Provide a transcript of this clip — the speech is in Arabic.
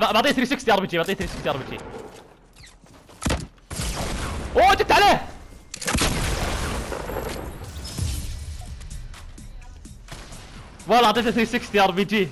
بعطيه 360 ار بي جي بعطيه 360 ار بي جي أوه جبت عليه! والله أعطيته 360 RPG